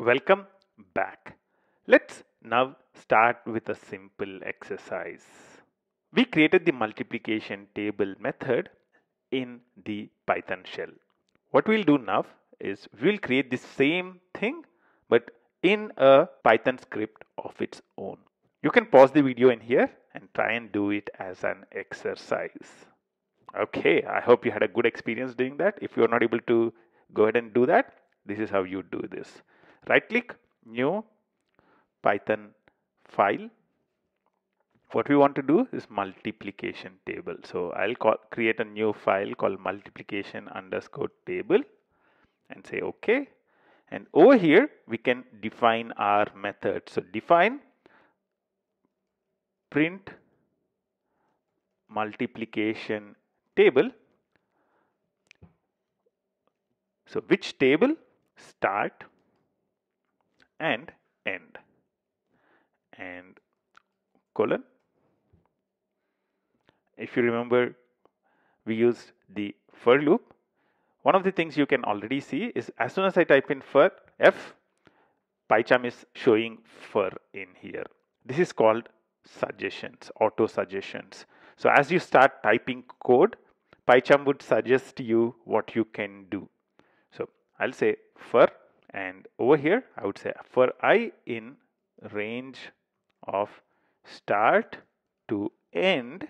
Welcome back. Let's now start with a simple exercise. We created the multiplication table method in the Python shell. What we'll do now is we'll create the same thing but in a Python script of its own. You can pause the video in here and try and do it as an exercise. Okay, I hope you had a good experience doing that. If you're not able to go ahead and do that, this is how you do this. Right click, new Python file. What we want to do is multiplication table. So I'll call, create a new file called multiplication underscore table and say okay. And over here, we can define our method. So define print multiplication table. So which table? Start and end and colon. If you remember, we used the for loop. One of the things you can already see is as soon as I type in for f, PyCharm is showing for in here. This is called suggestions, auto suggestions. So as you start typing code, PyCharm would suggest you what you can do. So I'll say for and over here I would say for i in range of start to end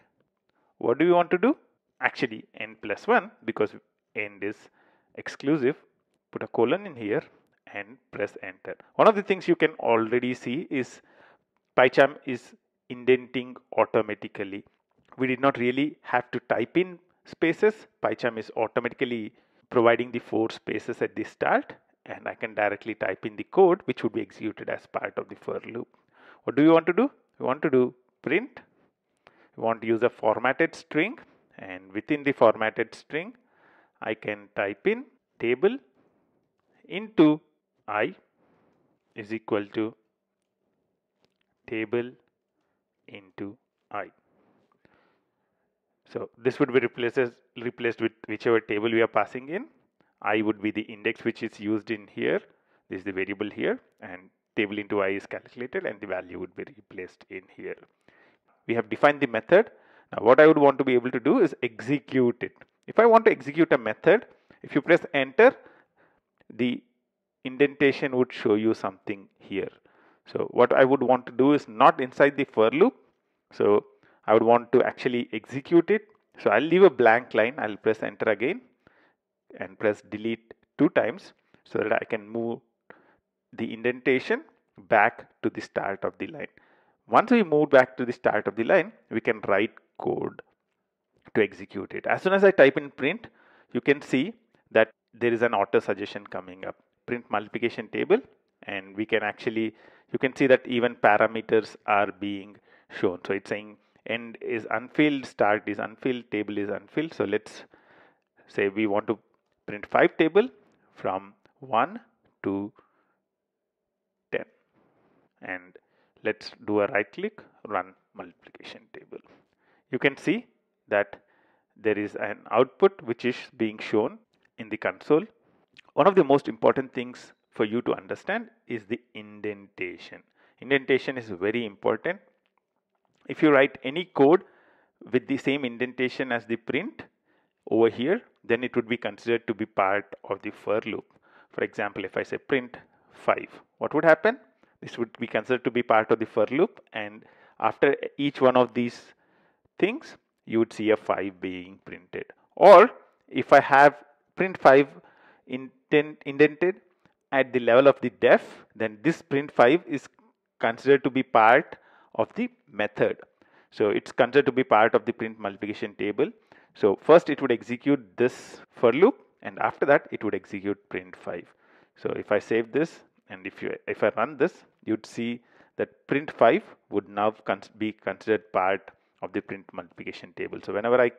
what do we want to do? Actually n plus 1 because end is exclusive put a colon in here and press enter. One of the things you can already see is PyCharm is indenting automatically. We did not really have to type in spaces. PyCharm is automatically providing the four spaces at the start and I can directly type in the code which would be executed as part of the for loop. What do we want to do? We want to do print. We want to use a formatted string and within the formatted string I can type in table into i is equal to table into i. So this would be replaces, replaced with whichever table we are passing in i would be the index which is used in here. This is the variable here and table into i is calculated and the value would be replaced in here. We have defined the method. Now what i would want to be able to do is execute it. If i want to execute a method if you press enter the indentation would show you something here. So what i would want to do is not inside the for loop. So i would want to actually execute it. So i'll leave a blank line. I'll press enter again and press delete two times so that I can move the indentation back to the start of the line. Once we move back to the start of the line, we can write code to execute it. As soon as I type in print, you can see that there is an auto suggestion coming up. Print multiplication table and we can actually, you can see that even parameters are being shown. So it's saying end is unfilled, start is unfilled, table is unfilled. So let's say we want to print 5 table from 1 to 10 and let's do a right click run multiplication table. You can see that there is an output which is being shown in the console. One of the most important things for you to understand is the indentation. Indentation is very important. If you write any code with the same indentation as the print over here then it would be considered to be part of the for loop. For example, if I say print 5, what would happen? This would be considered to be part of the for loop and after each one of these things, you would see a 5 being printed. Or if I have print 5 indented at the level of the def, then this print 5 is considered to be part of the method. So it's considered to be part of the print multiplication table so first it would execute this for loop and after that it would execute print 5. So if I save this and if you if I run this you'd see that print 5 would now cons be considered part of the print multiplication table. So whenever I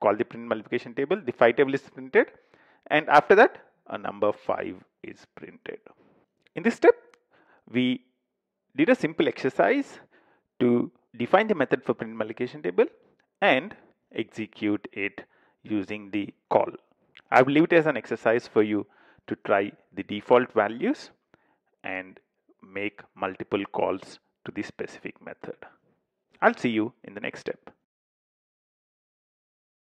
call the print multiplication table the 5 table is printed and after that a number 5 is printed. In this step we did a simple exercise to define the method for print multiplication table and execute it using the call. I will leave it as an exercise for you to try the default values and make multiple calls to this specific method. I'll see you in the next step.